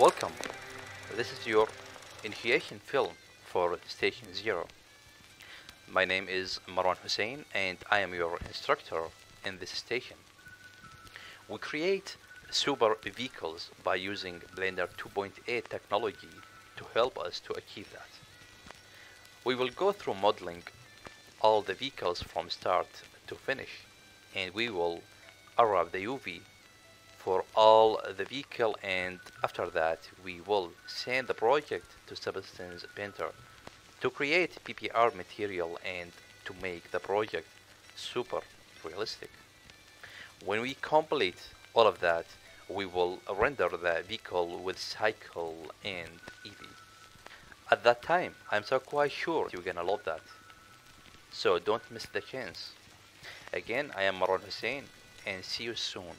Welcome. This is your initiation film for Station Zero. My name is Marwan Hussein and I am your instructor in this station. We create super vehicles by using Blender 2.8 technology to help us to achieve that. We will go through modeling all the vehicles from start to finish and we will arrive the UV for all the vehicle and after that we will send the project to Substance Painter to create PBR material and to make the project super realistic. When we complete all of that, we will render the vehicle with cycle and Eevee. At that time, I'm so quite sure you're gonna love that. So don't miss the chance. Again, I am Marwan Hussein and see you soon.